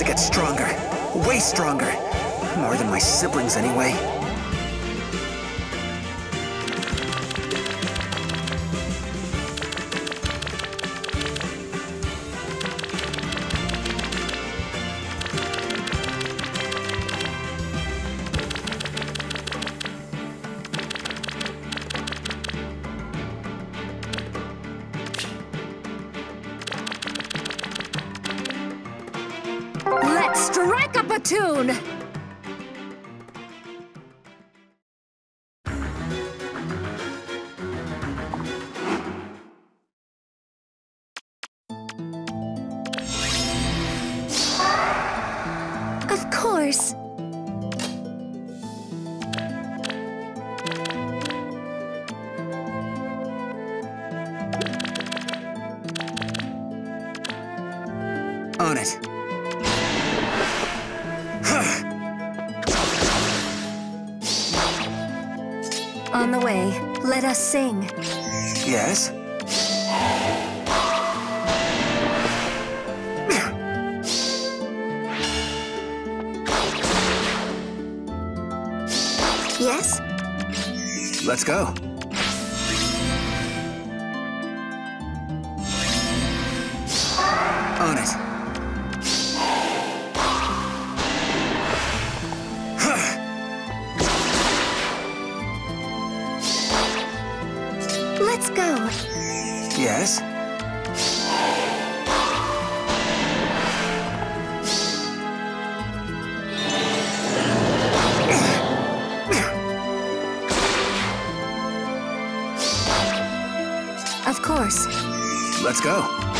To get stronger. Way stronger. More than my siblings, anyway. Tune! Of course. On it. On the way, let us sing. Yes? Yes? Let's go. On it. Yes? Of course. Let's go.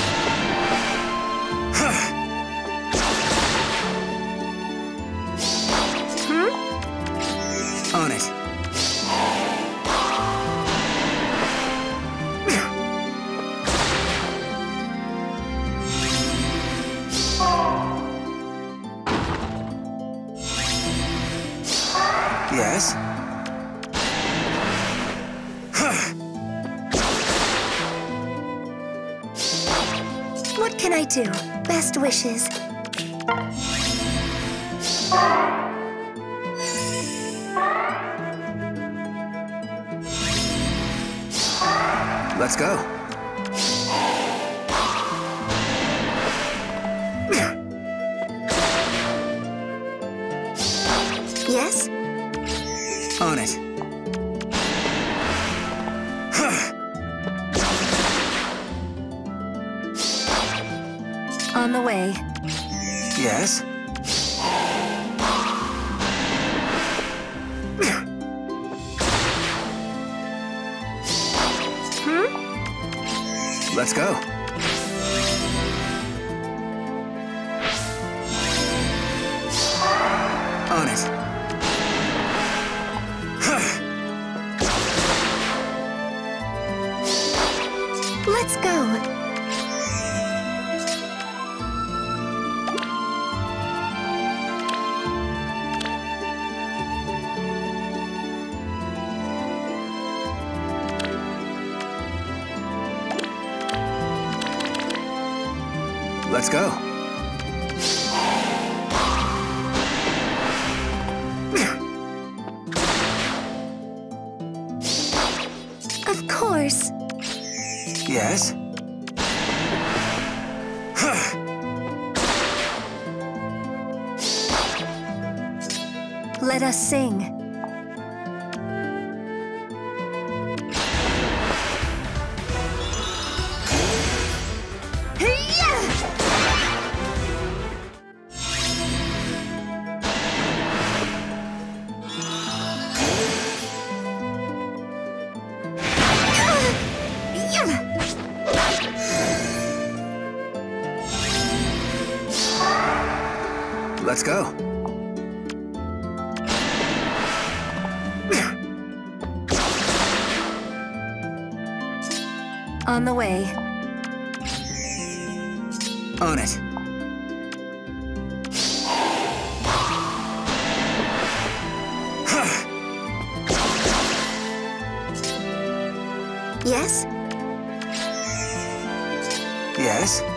Yes? What can I do? Best wishes. Let's go. Yes? On it. On the way. Yes? Hmm? Let's go. On it. Let's go. Of course. Yes? Let us sing. Let's go. On the way. On it. Yes? Yes?